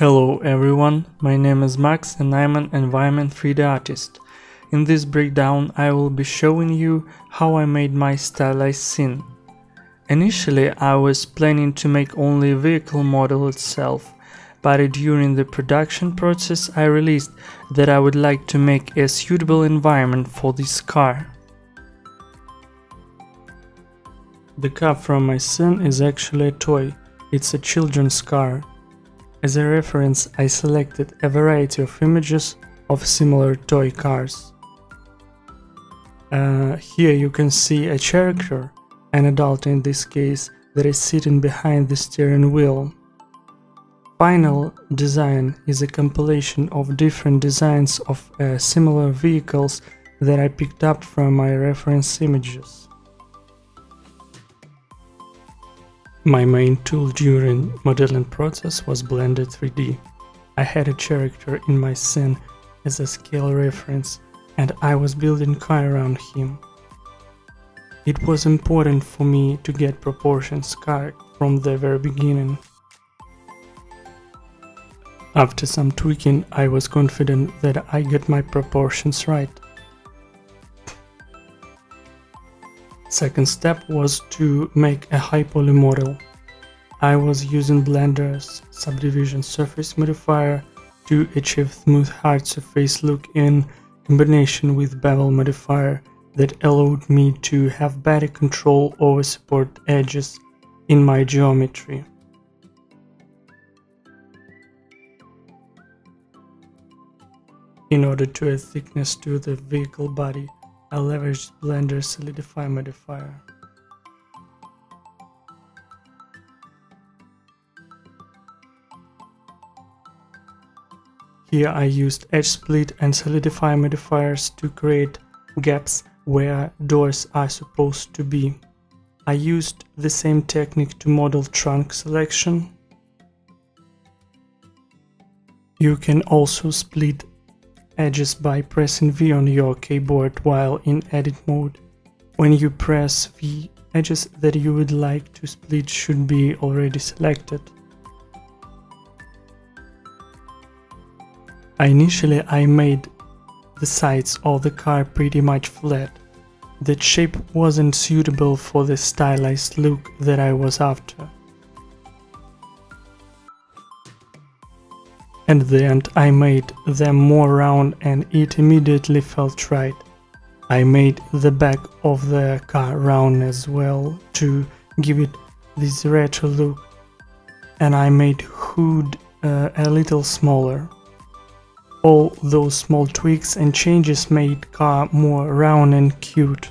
Hello everyone, my name is Max and I'm an environment 3D artist. In this breakdown I will be showing you how I made my stylized scene. Initially I was planning to make only a vehicle model itself, but during the production process I realized that I would like to make a suitable environment for this car. The car from my scene is actually a toy, it's a children's car as a reference, I selected a variety of images of similar toy cars. Uh, here you can see a character, an adult in this case, that is sitting behind the steering wheel. Final design is a compilation of different designs of uh, similar vehicles that I picked up from my reference images. My main tool during modeling process was Blender 3D. I had a character in my scene as a scale reference and I was building car around him. It was important for me to get proportions correct from the very beginning. After some tweaking, I was confident that I got my proportions right. Second step was to make a high poly model. I was using Blender's subdivision surface modifier to achieve smooth hard surface look in combination with bevel modifier that allowed me to have better control over support edges in my geometry. In order to add thickness to the vehicle body, I leveraged Blender's Solidify modifier. Here I used Edge Split and Solidify modifiers to create gaps where doors are supposed to be. I used the same technique to model trunk selection. You can also split edges by pressing V on your keyboard while in edit mode. When you press V, edges that you would like to split should be already selected. Initially I made the sides of the car pretty much flat. That shape wasn't suitable for the stylized look that I was after. At the end I made them more round and it immediately felt right. I made the back of the car round as well to give it this retro look and I made hood uh, a little smaller. All those small tweaks and changes made car more round and cute.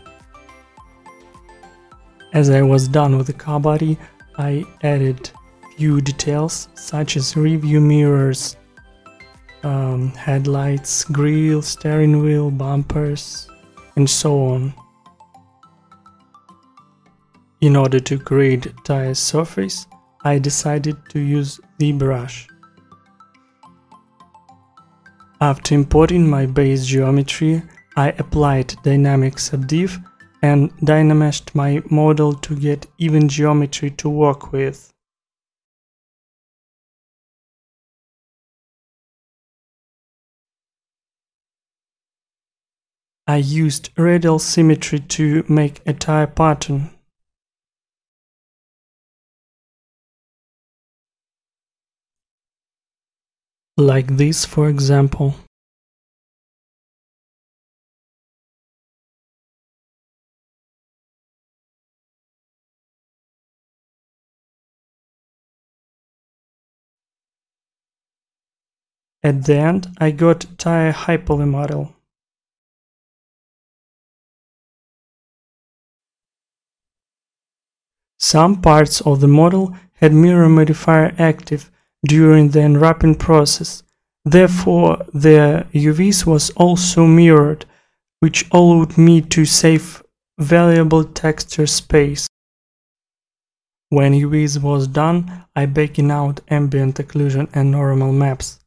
As I was done with the car body, I added few details such as review mirrors um, headlights, grill, steering wheel, bumpers, and so on. In order to create tire surface, I decided to use ZBrush. After importing my base geometry, I applied dynamic subdiv and dynameshed my model to get even geometry to work with. I used radial symmetry to make a tire pattern. Like this for example. At the end, I got tire high poly model. Some parts of the model had mirror modifier active during the unwrapping process. Therefore, the UVs was also mirrored, which allowed me to save valuable texture space. When UVs was done, I baking out ambient occlusion and normal maps.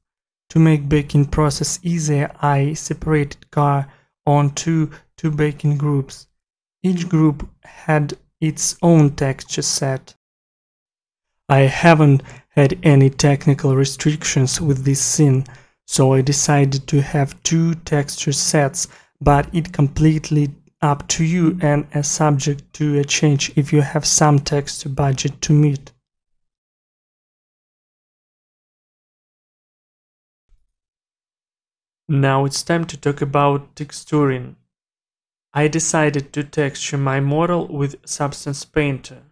To make baking process easier, I separated car onto two baking groups. Each group had its own texture set. I haven't had any technical restrictions with this scene, so I decided to have two texture sets, but it completely up to you and a subject to a change if you have some texture budget to meet. Now it's time to talk about texturing. I decided to texture my model with Substance Painter.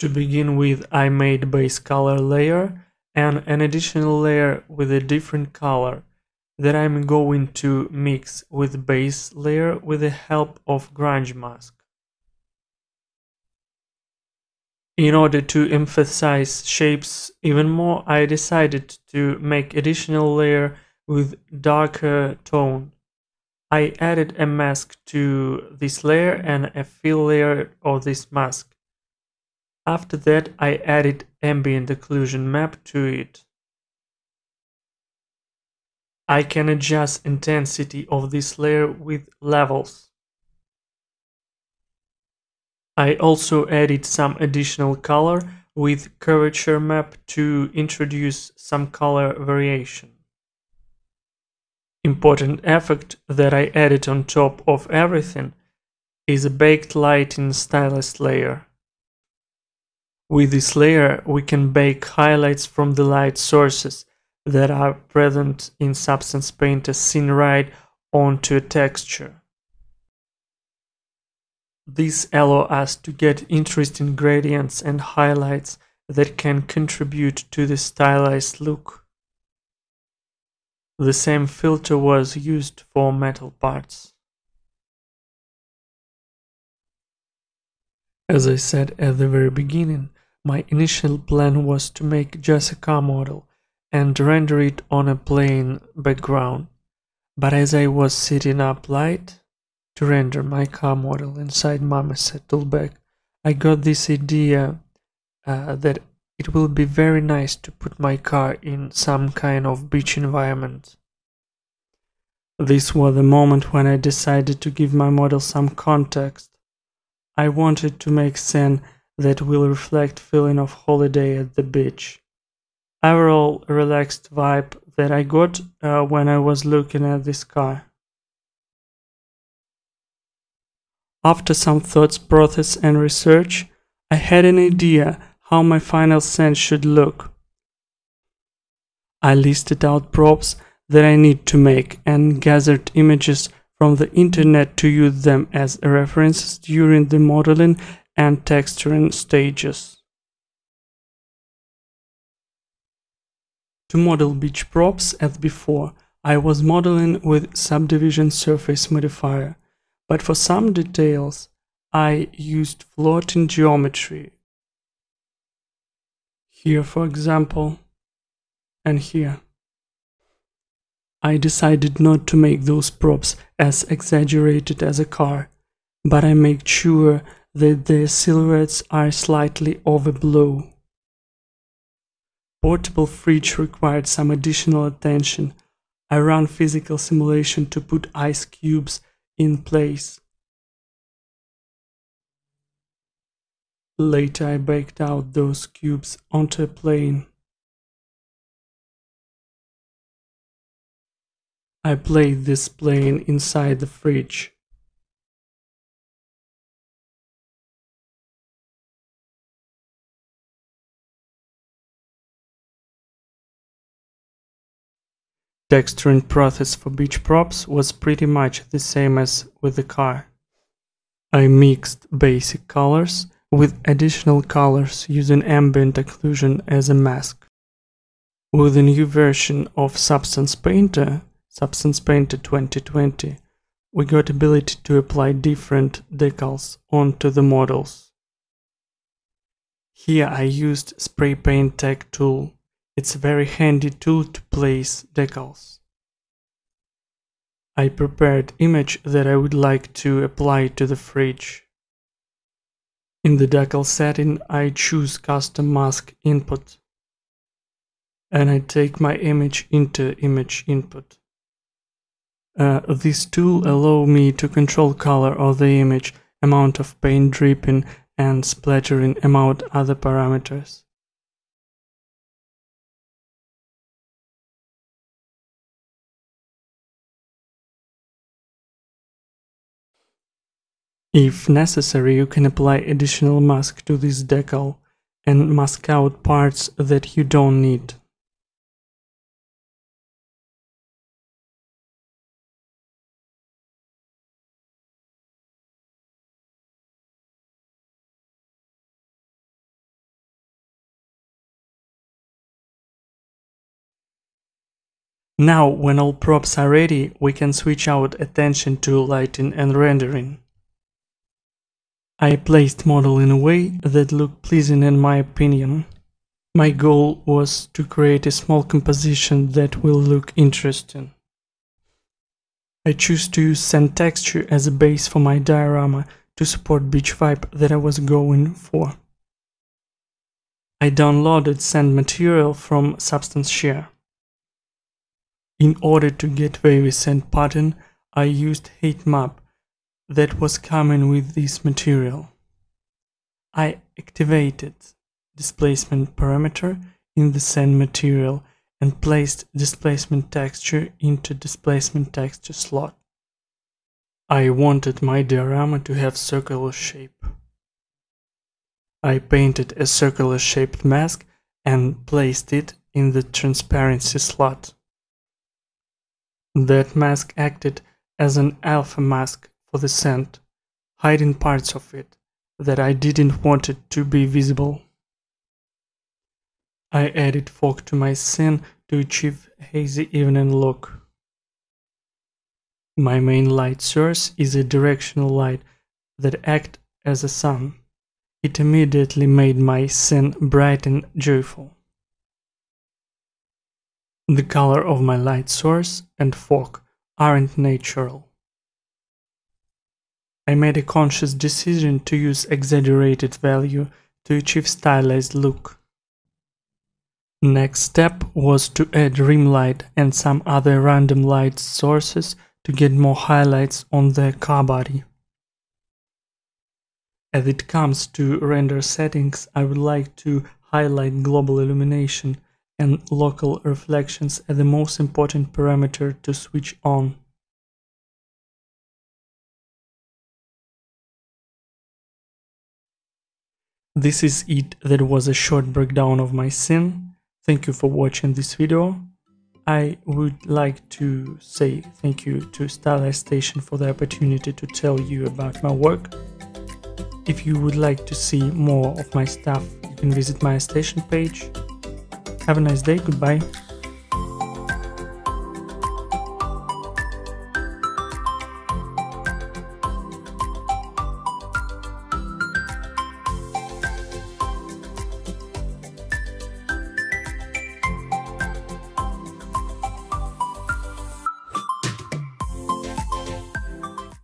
To begin with, I made base color layer and an additional layer with a different color that I'm going to mix with base layer with the help of grunge mask. In order to emphasize shapes even more, I decided to make additional layer with darker tone. I added a mask to this layer and a fill layer of this mask. After that, I added ambient occlusion map to it. I can adjust intensity of this layer with levels. I also added some additional color with curvature map to introduce some color variation. Important effect that I added on top of everything is a baked lighting stylized layer. With this layer we can bake highlights from the light sources that are present in Substance Painter scene right onto a texture. These allow us to get interesting gradients and highlights that can contribute to the stylized look. The same filter was used for metal parts. As I said at the very beginning, my initial plan was to make just a car model and render it on a plain background. But as I was setting up light to render my car model inside Marmoset toolbag, I got this idea uh, that it will be very nice to put my car in some kind of beach environment. This was the moment when I decided to give my model some context. I wanted to make scene that will reflect feeling of holiday at the beach overall relaxed vibe that I got uh, when I was looking at this car. After some thoughts, process and research, I had an idea how my final scene should look. I listed out props that I need to make and gathered images from the internet to use them as references during the modeling and texturing stages. To model beach props as before, I was modeling with subdivision surface modifier, but for some details I used floating geometry. Here for example, and here. I decided not to make those props as exaggerated as a car, but I made sure that their silhouettes are slightly overblow. Portable fridge required some additional attention. I ran physical simulation to put ice cubes in place. Later I baked out those cubes onto a plane. I played this plane inside the fridge. Texturing process for beach props was pretty much the same as with the car. I mixed basic colors with additional colors using ambient occlusion as a mask. With the new version of Substance Painter, Substance Painter 2020, we got ability to apply different decals onto the models. Here I used Spray Paint Tech tool it's a very handy tool to place decals. I prepared image that I would like to apply to the fridge. In the decal setting, I choose custom mask input and I take my image into image input. Uh, this tool allow me to control color of the image, amount of paint dripping and splattering among other parameters. If necessary, you can apply additional mask to this decal and mask out parts that you don't need. Now, when all props are ready, we can switch our attention to lighting and rendering. I placed model in a way that looked pleasing in my opinion. My goal was to create a small composition that will look interesting. I choose to use sand texture as a base for my diorama to support beach vibe that I was going for. I downloaded sand material from Substance Share. In order to get wavy sand pattern, I used Heightmap that was coming with this material. I activated displacement parameter in the sand material and placed displacement texture into displacement texture slot. I wanted my diorama to have circular shape. I painted a circular shaped mask and placed it in the transparency slot. That mask acted as an alpha mask for the scent, hiding parts of it that I didn't want it to be visible. I added fog to my scene to achieve a hazy evening look. My main light source is a directional light that acts as a sun. It immediately made my scene bright and joyful. The color of my light source and fog aren't natural. I made a conscious decision to use exaggerated value to achieve stylized look. Next step was to add rim light and some other random light sources to get more highlights on the car body. As it comes to render settings, I would like to highlight global illumination and local reflections as the most important parameter to switch on. This is it, that was a short breakdown of my scene. Thank you for watching this video. I would like to say thank you to Stylized Station for the opportunity to tell you about my work. If you would like to see more of my stuff, you can visit my station page. Have a nice day, goodbye.